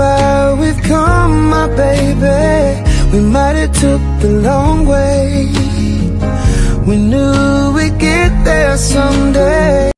far we've come, my baby We might have took the long way We knew we'd get there someday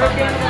Porque